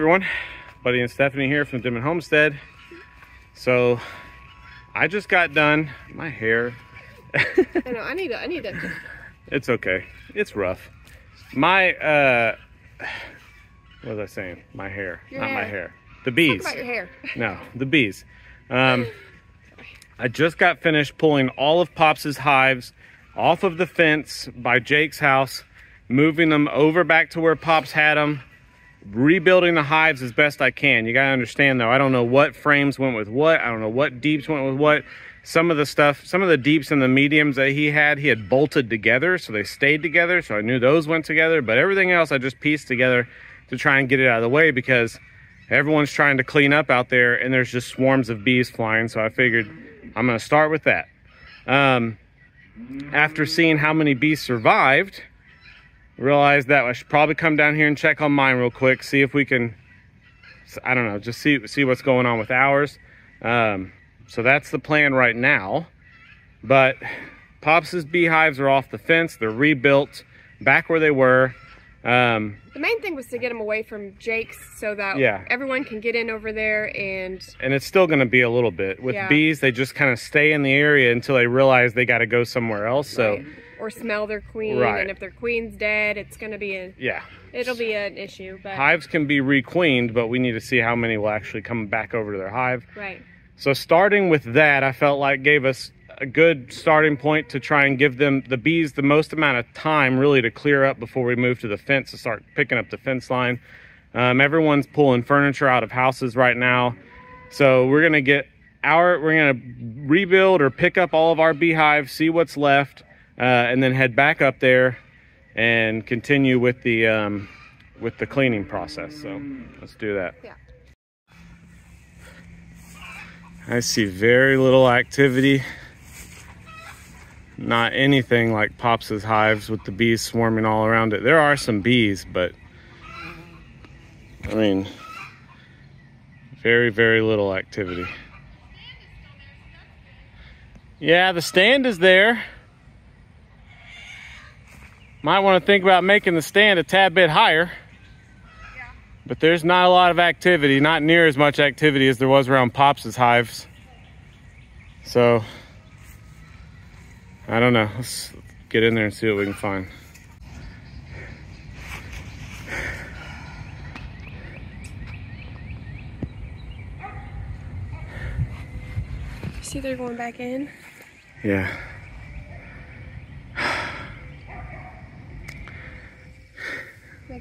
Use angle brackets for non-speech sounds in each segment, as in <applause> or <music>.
everyone, Buddy and Stephanie here from Denman Homestead. So I just got done, my hair, I know. I need. I need to. <laughs> it's okay, it's rough. My, uh, what was I saying? My hair, Your not my hair. hair. The Talk bees. about your hair. <laughs> No, the bees. Um, I just got finished pulling all of Pops's hives off of the fence by Jake's house, moving them over back to where Pops had them, rebuilding the hives as best I can. You gotta understand though, I don't know what frames went with what. I don't know what deeps went with what. Some of the stuff, some of the deeps and the mediums that he had, he had bolted together, so they stayed together. So I knew those went together, but everything else I just pieced together to try and get it out of the way because everyone's trying to clean up out there and there's just swarms of bees flying so i figured i'm to start with that um, after seeing how many bees survived realized that i should probably come down here and check on mine real quick see if we can i don't know just see see what's going on with ours. Um, so that's the plan right now. But pops's beehives are off the fence. They're rebuilt back where they were. Um, The main thing was to get them away from Jake's so that Yeah. everyone can get in over there and and it's still going to be a little bit. With Yeah. bees they just kind of stay in the area until they realize they got to go somewhere else. So right, or smell their queen. Right. And if their queen's dead, it's gonna be a. yeah It'll be an issue. But hives can be requeened but we need to see how many will actually come back over to their hive right. so starting with that i felt like gave us a good starting point to try and give them the bees the most amount of time really to clear up before we move to the fence to start picking up the fence line um, everyone's pulling furniture out of houses right now so we're gonna get our we're gonna rebuild or pick up all of our beehives see what's left uh, and then head back up there and continue with the um, with the cleaning process so let's do that Yeah. I see very little activity. Not anything like Pops's hives with the bees swarming all around it. There are some bees, but I mean, very, very little activity. Yeah, the stand is there. Might want to think about making the stand a tad bit higher. But there's not a lot of activity, not near as much activity as there was around Pops's hives. So, I don't know. Let's get in there and see what we can find. See, they're going back in. Yeah.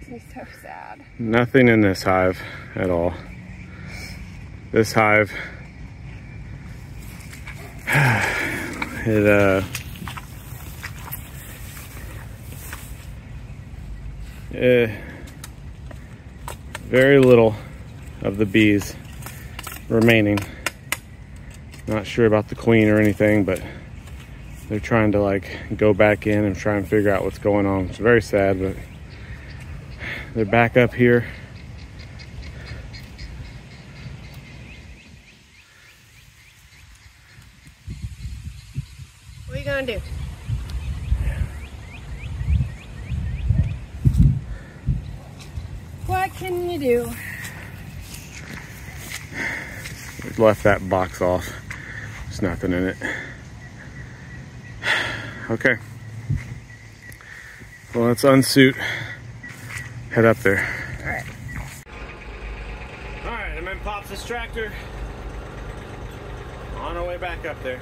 Me so sad. Nothing in this hive at all. This hive, <sighs> it uh, eh, very little of the bees remaining. Not sure about the queen or anything, but they're trying to like go back in and try and figure out what's going on. It's very sad, but they're back up here. What are you gonna do? What can you do? We've left that box off. There's nothing in it. <sighs> Okay. Well, let's unsuit. Head up there. All right. All right, I'm in Pops' tractor. On our way back up there.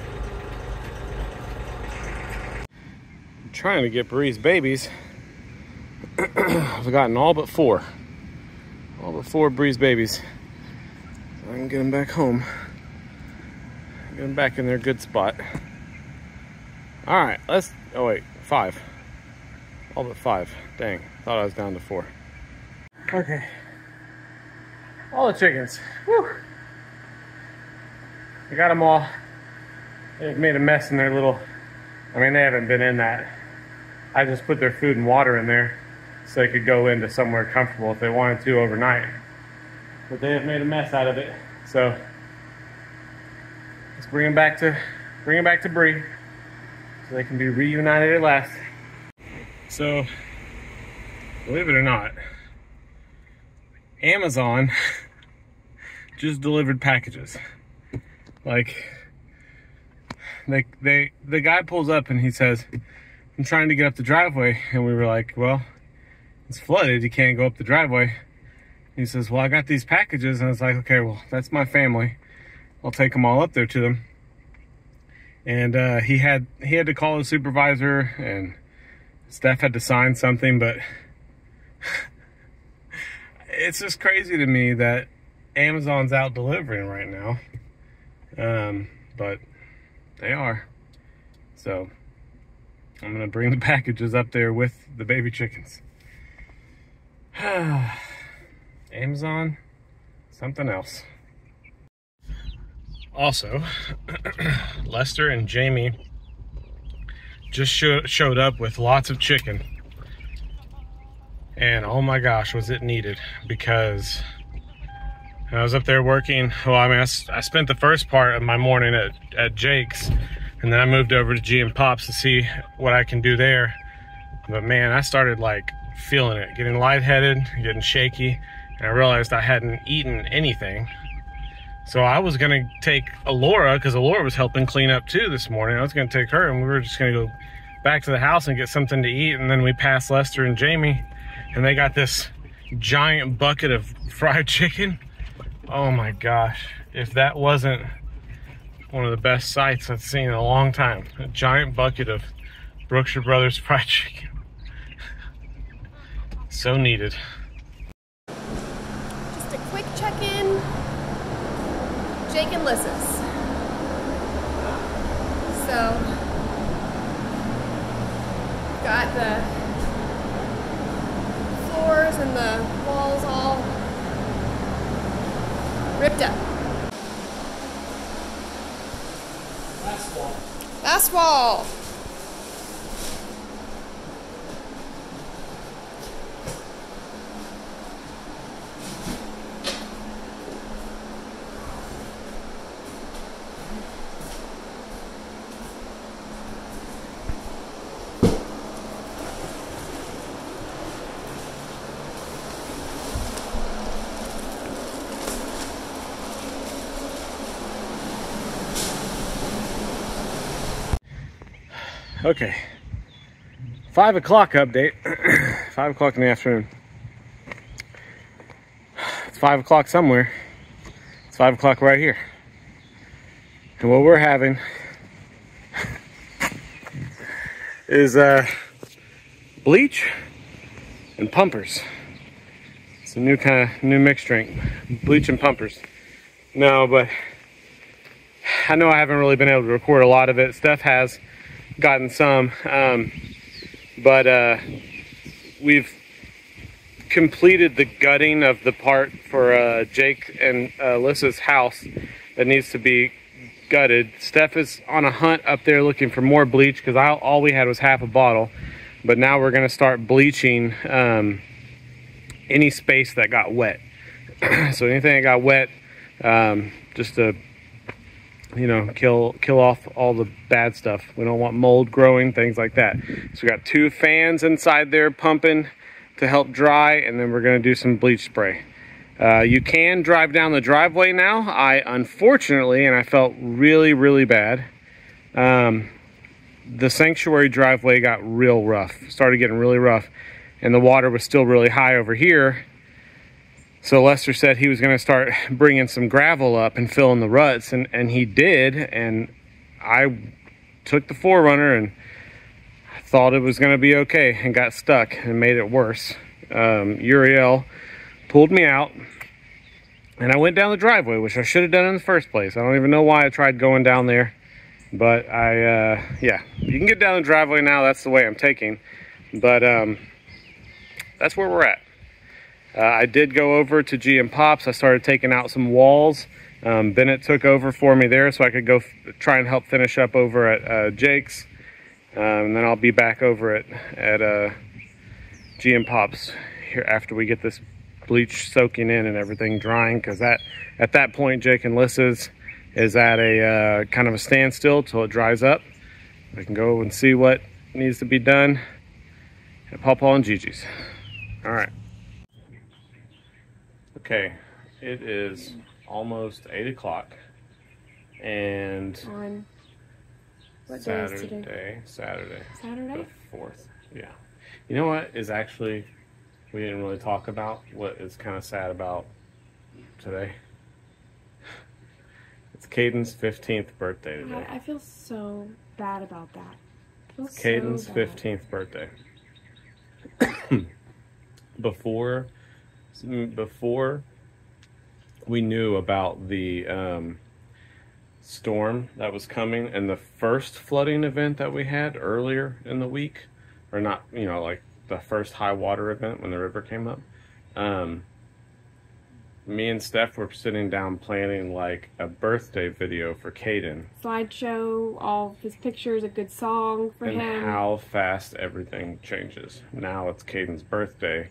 I'm trying to get Bree's babies. <clears throat> I've gotten all but four. All but four Bree's babies. So I can get them back home. Get them back in their good spot. All right, let's. Oh wait, five. All but five. Dang, thought I was down to four. Okay. All the chickens. Whew. I got them all. They've made a mess in their little. I mean, they haven't been in that. I just put their food and water in there so they could go into somewhere comfortable if they wanted to overnight. But they have made a mess out of it. So let's bring them back to bring them back to Bree so they can be reunited at last. So, believe it or not, Amazon <laughs> just delivered packages. Like they they the guy pulls up and he says, I'm trying to get up the driveway and we were like, Well, it's flooded, you can't go up the driveway. He says, Well, I got these packages and I was like, Okay, well, that's my family. I'll take them all up there to them. And uh, he had he had to call his supervisor and Steph had to sign something, but it's just crazy to me that Amazon's out delivering right now. Um, but they are. So I'm gonna bring the <laughs> packages up there with the baby chickens. <sighs> Amazon, something else. Also, <clears throat> Lester and Jamie just show, showed up with lots of chicken. And oh my gosh, was it needed because I was up there working. Well, I mean, I, I, spent the first part of my morning at, at Jake's and then I moved over to G and Pops to see what I can do there. But man, I started like feeling it, getting lightheaded, getting shaky. And I realized I hadn't eaten anything. So I was gonna take Alora, because Alora was helping clean up too this morning. I was gonna take her and we were just gonna go back to the house and get something to eat. And then we passed Lester and Jamie and they got this giant bucket of fried chicken. Oh my gosh, if that wasn't one of the best sights I've seen in a long time. A giant bucket of Brookshire Brothers fried chicken. <laughs> so needed. Just a quick check-in. Jake and Lys's. So, got the floors and the walls all ripped up. Last wall. Last wall. Okay. Five o'clock update. <clears throat> five o'clock in the afternoon. It's five o'clock somewhere. It's five o'clock right here. And what we're having <laughs> is uh, bleach and pumpers. It's a new kind of new mixed drink. Bleach and pumpers. No, but I know I haven't really been able to record a lot of it. Steph has gotten some. Um, but uh, we've completed the gutting of the part for uh, Jake and Alyssa's house that needs to be gutted. Steph is on a hunt up there looking for more bleach because all we had was half a bottle. But now we're going to start bleaching um, any space that got wet. <clears throat> so anything that got wet, um, just to you know, kill kill off all the bad stuff. We don't want mold growing, things like that. So we got two fans inside there pumping to help dry, and then we're gonna do some bleach spray. Uh, you can drive down the driveway now. I unfortunately, and I felt really, really bad. Um, the sanctuary driveway got real rough, started getting really rough, and the water was still really high over here. So Lester said he was going to start <laughs> bringing some gravel up and filling the ruts, and, and he did. And I took the 4Runner and thought it was going to be okay and got stuck and made it worse. Um, Uriel pulled me out and I went down the driveway, which I should have done in the first place. I don't even know why I tried going down there, but I, uh, yeah, you can get down the driveway now. That's the way I'm taking, but um, that's where we're at. Uh, I did go over to GM Pops. I started taking out some walls. Um, Bennett took over for me there so I could go try and help finish up over at uh, Jake's. Um, and then I'll be back over at, at uh, G and Pops here after we get this bleach soaking in and everything drying because that at that point Jake and Lys's is at a uh, kind of a standstill till it dries up. I can go and see what needs to be done at Paw Paw and Gigi's. All right. Okay, it is almost eight o'clock, and On what day is Saturday, today? Saturday, Saturday? the fourth. Yeah. You know what is actually we didn't really talk about what is kind of sad about today. <laughs> It's Caden's fifteenth birthday today. I, I feel so bad about that. I feel so Caden's fifteenth birthday. <coughs> before, before we knew about the um, storm that was coming and the first flooding event that we had earlier in the week, or not, you know, like the first high water event when the river came up. Um, me and Steph were sitting down planning like a birthday video for Caden Slideshow, all his pictures, a good song for and him. how fast everything changes. Now it's Caden's birthday,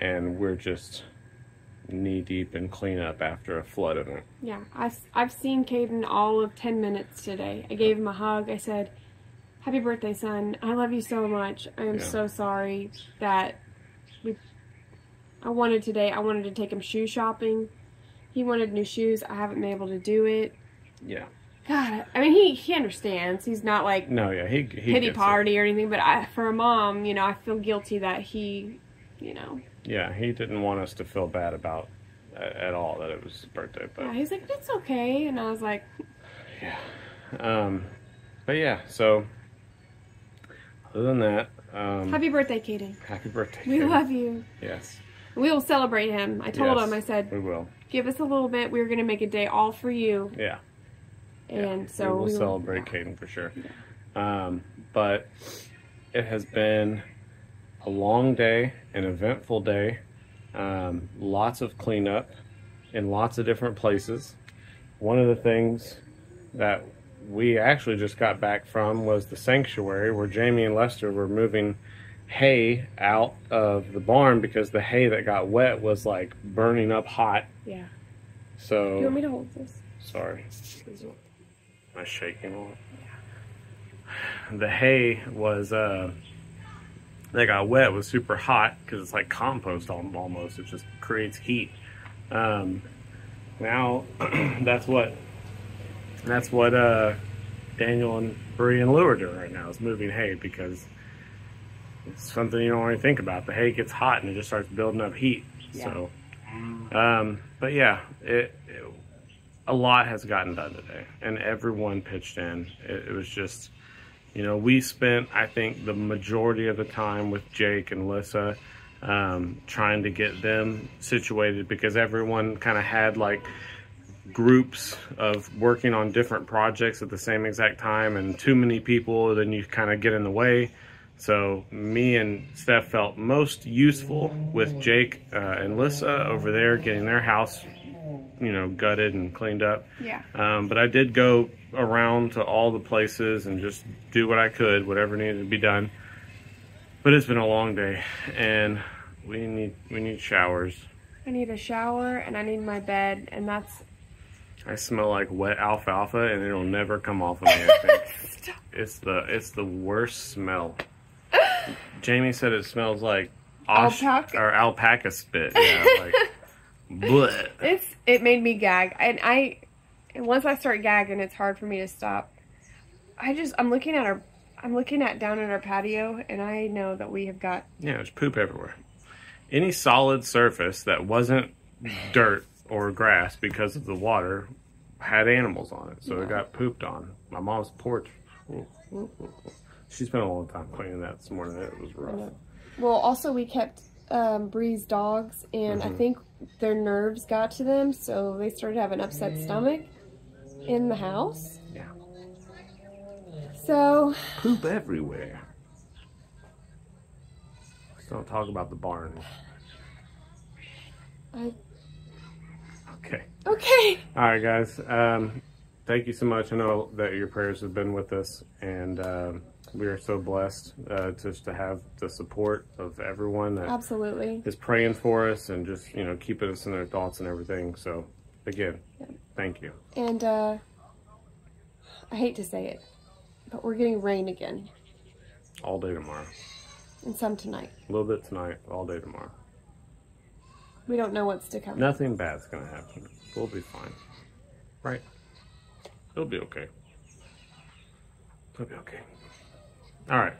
and we're just knee deep in cleanup after a flood event. Yeah, I've, I've seen Caden all of 10 minutes today. I gave him a hug. I said, Happy birthday, son. I love you so much. I am Yeah. so sorry that we. I wanted today, I wanted to take him shoe shopping. He wanted new shoes. I haven't been able to do it. Yeah. God, I mean, he, he understands. He's not like No, yeah, he he pity gets it. party or anything, but I, for a mom, you know, I feel guilty that he, you know, Yeah, he didn't want us to feel bad about at, at all that it was his birthday, yeah, he's like, it's okay. And I was like, um, but yeah. So other than that, um, Happy birthday, Caden. happy birthday. We Caden. love you. Yes, We will celebrate him. I told Yes. him, I said, we will. give us a little bit. We are going to make a day all for you. Yeah. And Yeah, so we will we will- celebrate Caden for sure. Um, but it has been a long day, an eventful day, um, lots of cleanup in lots of different places. One of the things that we actually just got back from was the sanctuary where Jamie and Lester were moving hay out of the barn because the hay that got wet was like burning up hot. Yeah. So You want me to hold this? Sorry. Am I shaking on it? The hay was, uh, that got wet was super hot because it's like compost almost. It just creates heat. Um, now, <clears throat> that's what, that's what, uh, Daniel and Bree and Lou are doing right now is moving hay because it's something you don't really think about. The hay gets hot and it just starts building up heat. Yeah. So, um, but yeah, it, it a lot has gotten done today, and everyone pitched in. It, it was just, you know, we spent I think the majority of the time with Jake and Lissa, um, trying to get them situated because everyone kind of had like groups of working on different projects at the same exact time, and too many people, then you kind of get in the way. So me and Steph felt most useful with Jake uh, and Lissa over there getting their house, you know, gutted and cleaned up. Yeah. Um, but I did go around to all the places and just do what I could, whatever needed to be done. But it's been a long day, and we need we need showers. I need a shower and I need my bed, and that's. I smell like wet alfalfa, and it'll never come off of me. I think <laughs> Stop. it's the it's the worst smell. <laughs> Jamie said it smells like Alpaca? or alpaca spit. Yeah, like bleh. It's it made me gag, and I, and once I start gagging, it's hard for me to stop. I just I'm looking at our, I'm looking at down at our patio, and I know that we have got Yeah, there's poop everywhere. Any solid surface that wasn't dirt or grass because of the water had animals on it, so it got pooped on. My mom's porch. She spent a long time cleaning that this morning. It was rough. Well, also we kept um, Bree's dogs, and I Mhm. think their nerves got to them, so they started having upset stomach in the house. Yeah. So Poop everywhere. Let's don't talk about the barn. I Okay. okay. All right, guys. Um, thank you so much. I know that your prayers have been with us, and um, we are so blessed uh, just to have the support of everyone that Absolutely. is praying for us and just you know keeping us in their thoughts and everything. So again, thank you. And uh, I hate to say it, but we're getting rain again, All day tomorrow. and some tonight. A little bit tonight. All day tomorrow. We don't know what's to come. Nothing bad's gonna happen. We'll be fine. Right? It'll be okay. It'll be okay. All right.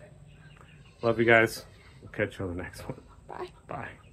Love you guys. We'll catch you on the next one. Bye. Bye.